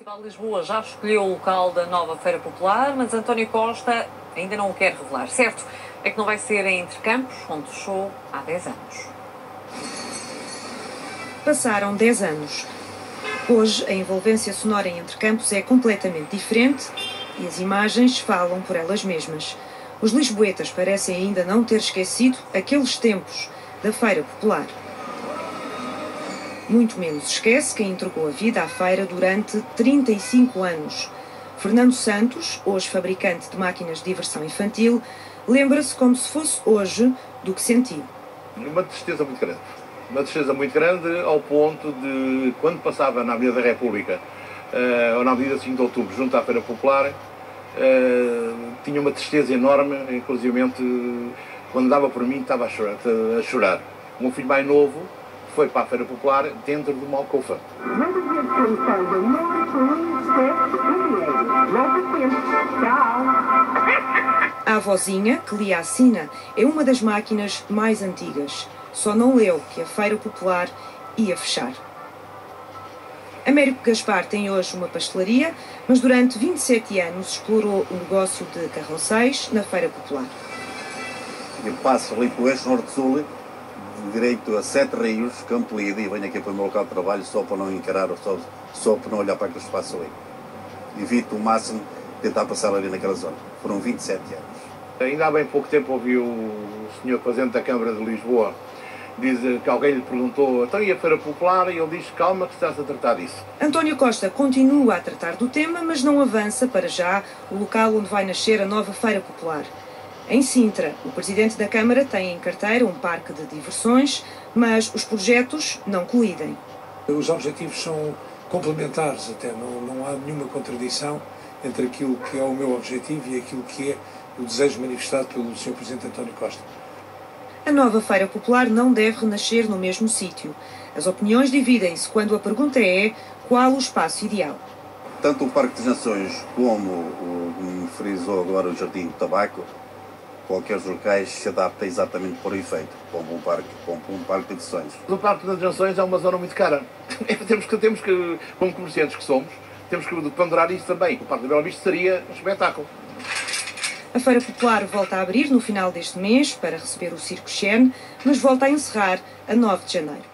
Municipal de Lisboa já escolheu o local da nova Feira Popular, mas António Costa ainda não o quer revelar. Certo é que não vai ser em Campos, onde fechou há 10 anos. Passaram 10 anos. Hoje, a envolvência sonora em Campos é completamente diferente e as imagens falam por elas mesmas. Os lisboetas parecem ainda não ter esquecido aqueles tempos da Feira Popular. Muito menos esquece quem entregou a vida à feira durante 35 anos. Fernando Santos, hoje fabricante de máquinas de diversão infantil, lembra-se como se fosse hoje do que sentiu. Uma tristeza muito grande. Uma tristeza muito grande ao ponto de, quando passava na Avenida da República, uh, ou na Avenida 5 de Outubro, junto à Feira Popular, uh, tinha uma tristeza enorme, inclusive quando dava por mim estava a chorar. A chorar. Meu filho mais novo foi para a Feira Popular dentro de uma alcofa. A avózinha, que lhe assina, é uma das máquinas mais antigas. Só não leu que a Feira Popular ia fechar. Américo Gaspar tem hoje uma pastelaria, mas durante 27 anos explorou o negócio de carroceiros na Feira Popular. Eu passo ali por este norte-sul direito a sete rios, Campo Lido, e venho aqui para o meu local de trabalho só para não encarar, só, só para não olhar para aquele espaço ali. Evito o máximo tentar passar ali naquela zona. Foram 27 anos. Ainda há bem pouco tempo ouvi o senhor Presidente da Câmara de Lisboa dizer que alguém lhe perguntou, então e a Feira Popular? E ele diz, calma que estás a tratar disso. António Costa continua a tratar do tema, mas não avança para já o local onde vai nascer a nova Feira Popular. Em Sintra, o presidente da Câmara tem em carteira um parque de diversões, mas os projetos não colidem. Os objetivos são complementares até, não, não há nenhuma contradição entre aquilo que é o meu objetivo e aquilo que é o desejo manifestado pelo Sr. Presidente António Costa. A nova Feira Popular não deve renascer no mesmo sítio. As opiniões dividem-se quando a pergunta é qual o espaço ideal. Tanto o Parque das Nações como o, frisou agora o Jardim do Tabaco qualquer dos locais se adapta exatamente para o efeito, como um parque, como um parque de sessões. O Parque das Nações é uma zona muito cara. temos, que, temos que, como comerciantes que somos, temos que ponderar isso também. O Parque da Bela Vista seria um espetáculo. A Feira Popular volta a abrir no final deste mês para receber o Circo Xen, mas volta a encerrar a 9 de janeiro.